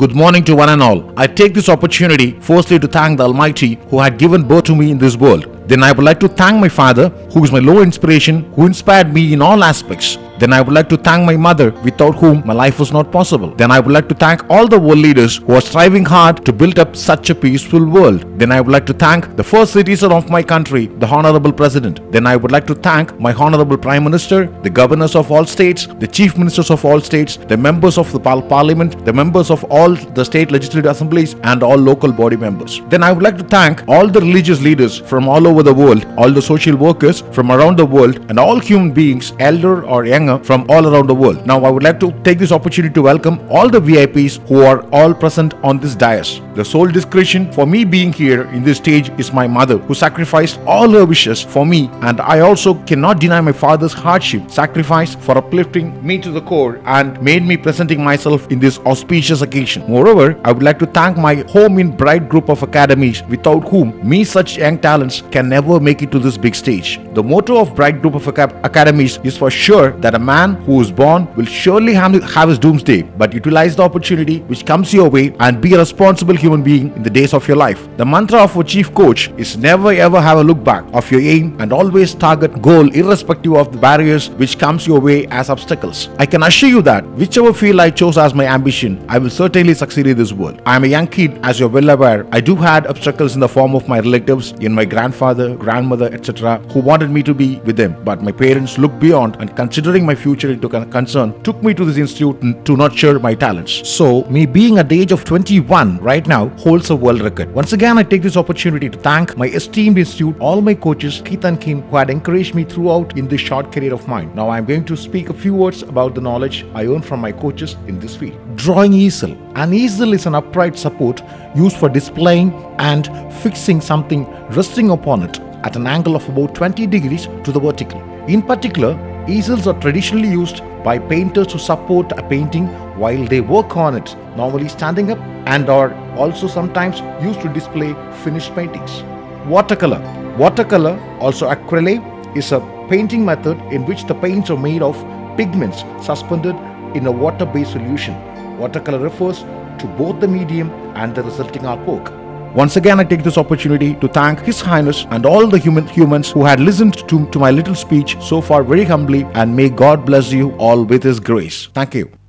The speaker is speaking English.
Good morning to one and all. I take this opportunity firstly to thank the Almighty who had given birth to me in this world. Then I would like to thank my father, who is my low inspiration, who inspired me in all aspects. Then I would like to thank my mother, without whom my life was not possible. Then I would like to thank all the world leaders who are striving hard to build up such a peaceful world. Then I would like to thank the first citizen of my country, the Honorable President. Then I would like to thank my Honorable Prime Minister, the governors of all states, the chief ministers of all states, the members of the parliament, the members of all the state legislative assemblies, and all local body members. Then I would like to thank all the religious leaders from all over the world, all the social workers from around the world, and all human beings, elder or younger, Uh, from all around the world. Now, I would like to take this opportunity to welcome all the VIPs who are all present on this dais. The sole discretion for me being here in this stage is my mother, who sacrificed all her wishes for me, and I also cannot deny my father's hardship, sacrifice for uplifting me to the core, and made me presenting myself in this auspicious occasion. Moreover, I would like to thank my home in bright group of academies, without whom me such young talents can never make it to this big stage. The motto of bright group of academies is for sure that a man who is born will surely have his doomsday, but utilize the opportunity which comes your way and be a responsible human being in the days of your life. The mantra of a chief coach is never ever have a look back of your aim and always target goal irrespective of the barriers which comes your way as obstacles. I can assure you that whichever field I chose as my ambition, I will certainly succeed in this world. I am a young kid, as you're well aware. I do had obstacles in the form of my relatives, in my grandfather, grandmother, etc., who wanted me to be with them. But my parents looked beyond and considering my future into con- concern, took me to this institute to nurture my talents. So, me being at the age of 21 right now holds a world record. Once again, I take this opportunity to thank my esteemed institute, all my coaches, Keith and Kim, who had encouraged me throughout in this short career of mine. Now, I'm going to speak a few words about the knowledge I earned from my coaches in this field. Drawing easel. An easel is an upright support used for displaying and fixing something resting upon it at an angle of about 20 degrees to the vertical. In particular, easels are traditionally used by painters to support a painting while they work on it, normally standing up, and are also sometimes used to display finished paintings. Watercolor. Watercolor, also aquarelle, is a painting method in which the paints are made of pigments suspended in a water based solution. Watercolor refers to both the medium and the resulting artwork. Once again, I take this opportunity to thank His Highness and all the human humans who had listened to, to my little speech so far very humbly, and may God bless you all with His grace. Thank you.